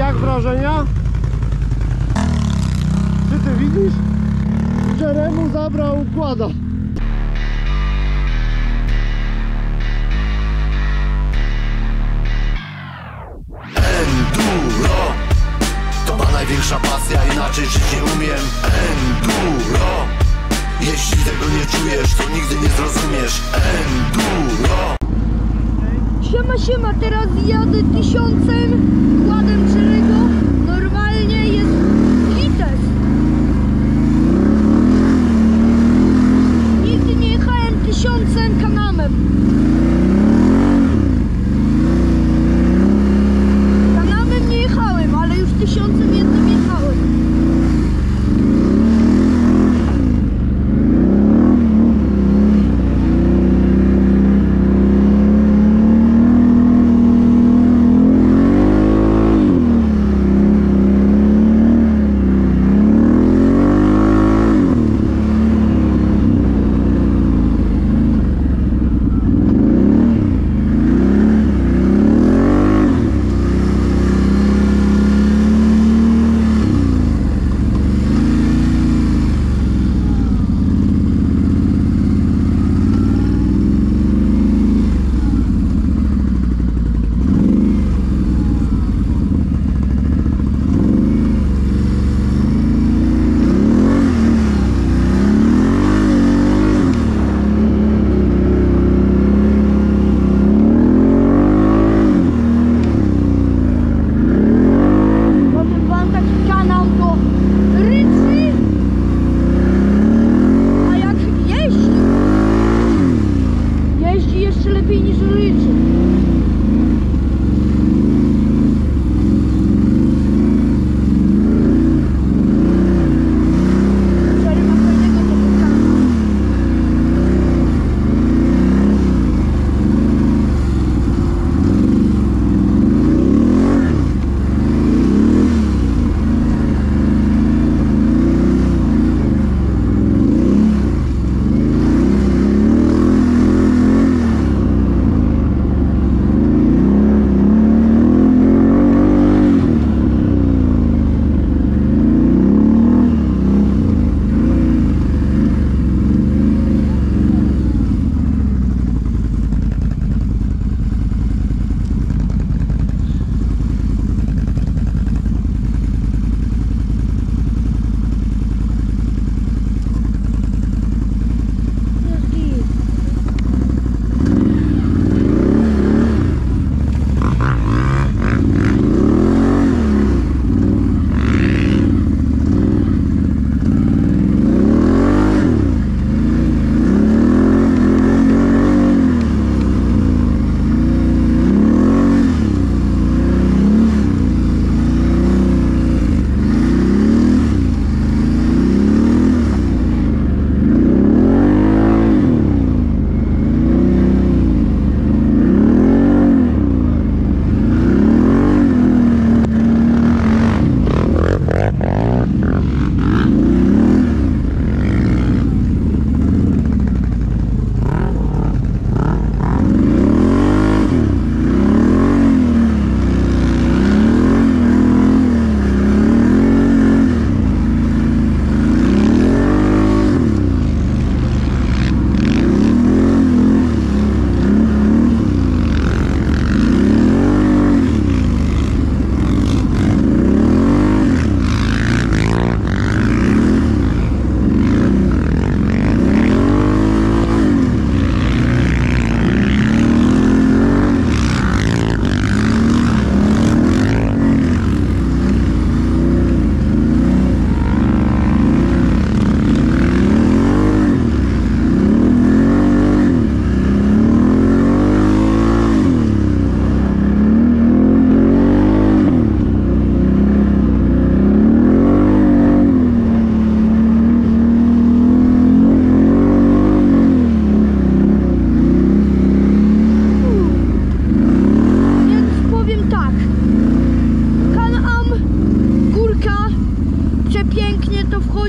Jak wrażenia? Czy ty widzisz? Jeremu zabrał układa. Enduro To ma największa pasja, inaczej żyć nie umiem Enduro Jeśli tego nie czujesz, to nigdy nie zrozumiesz Enduro Siema, teraz jadę tysiącem kładem czerego.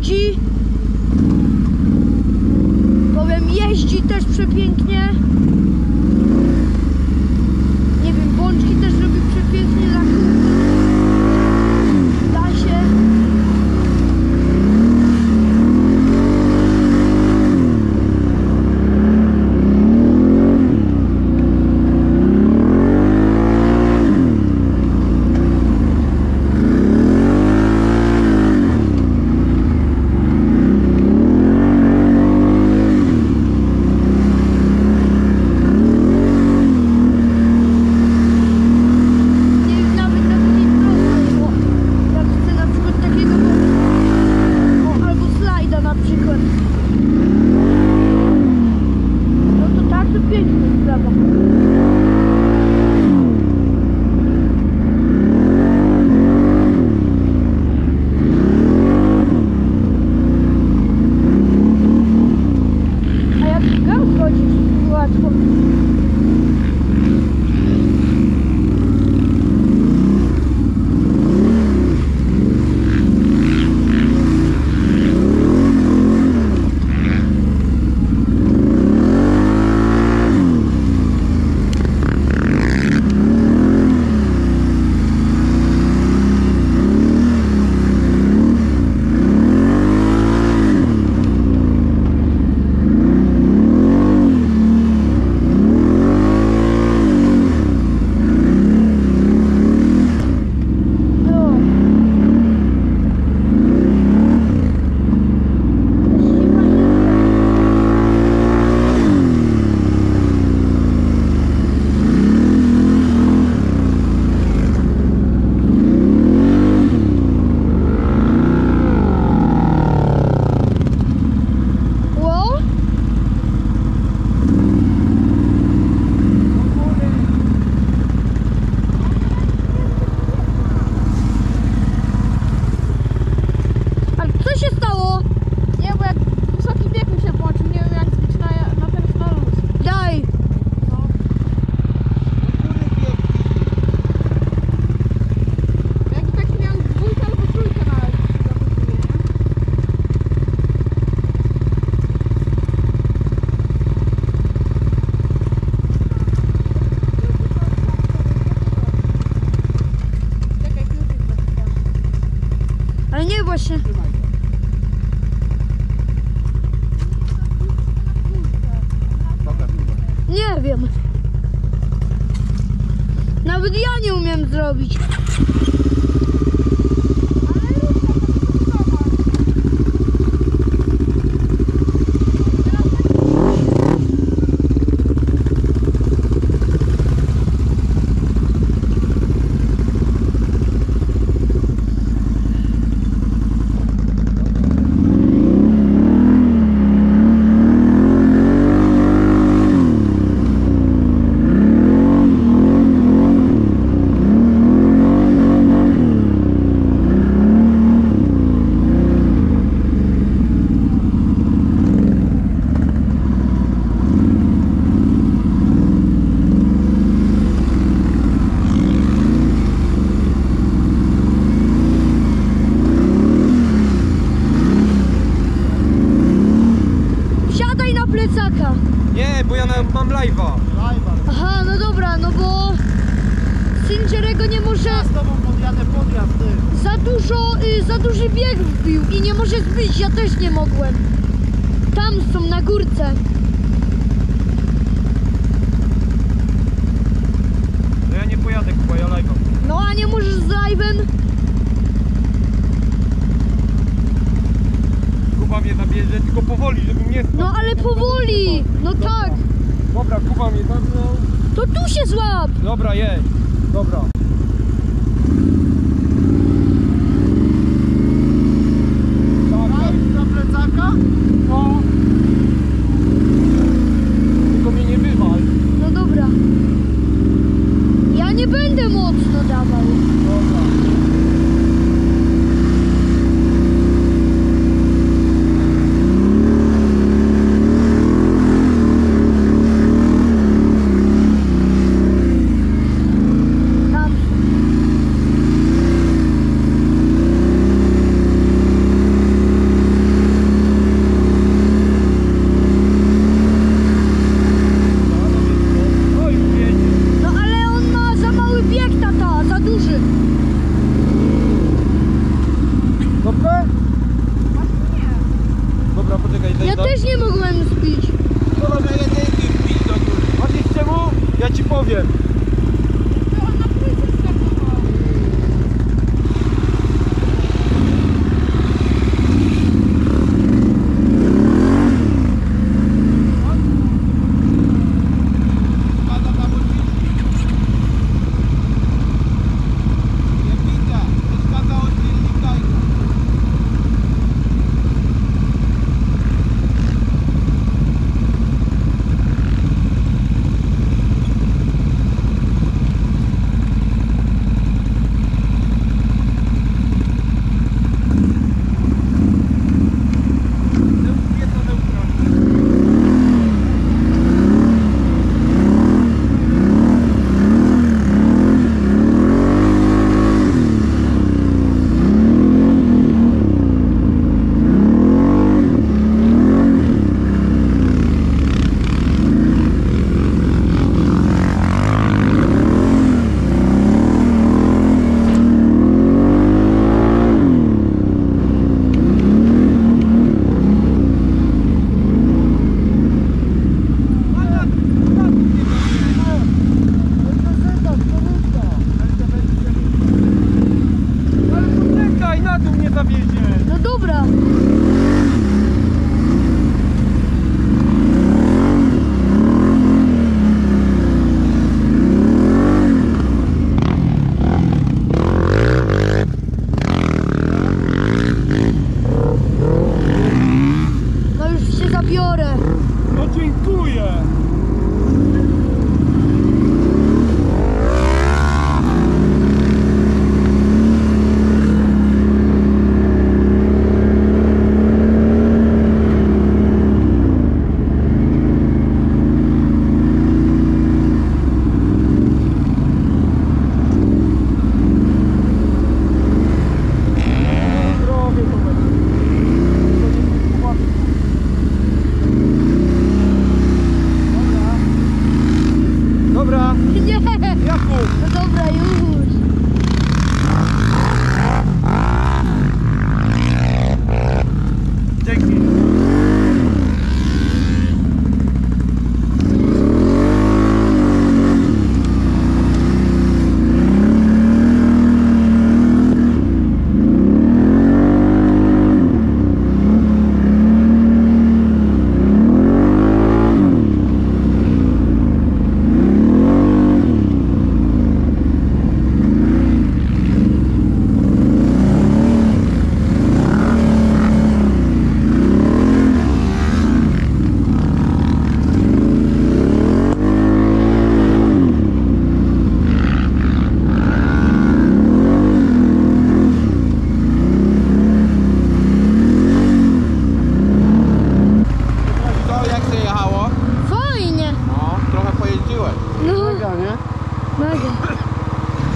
Wchodzi. Powiem, jeździ też przepięknie. Nie wiem, bączki też nie właśnie. Nie wiem. Nawet ja nie umiem zrobić. Wsiadaj na plecaka. Nie, bo ja na, mam live'a. Aha, no bo Sincerego nie może Z tobą podjadę podjazd, ty. za dużo, y, za duży bieg wbił i nie może zbyć, ja też nie mogłem. Tam są na górce. No ja nie pojadę, Kuba, ja live'a. No a nie możesz z live'em? Kuba mnie zabierze, tylko powoli, żebym nie spadł. No ale powoli. No tak. Dobra, Kuba mnie zamknął. To tu się złap. Dobra, jedź. Dobra. Tak, Na plecaka? no. Tylko mnie nie wywal. No dobra. Ja nie będę mocno dawał. Dobra. Tam. Oj, jedzie. No ale on ma za mały bieg, tata, za duży. Dobrze? Dobra, poczekaj. daj- Ja daj- też nie mogłem zbić. Dobra, że jedynki wbić do góry. Wiesz czemu? Ja ci powiem.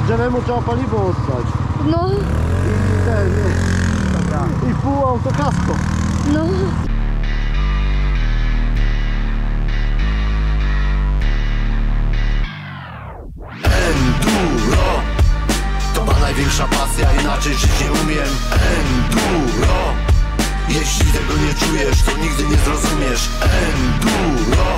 Drzewemu trzeba paliwo oddać. No, I ten, nie. I pół autokasko. no. Enduro To ma największa pasja, inaczej żyć nie umiem Enduro Jeśli tego nie czujesz, to nigdy nie zrozumiesz Enduro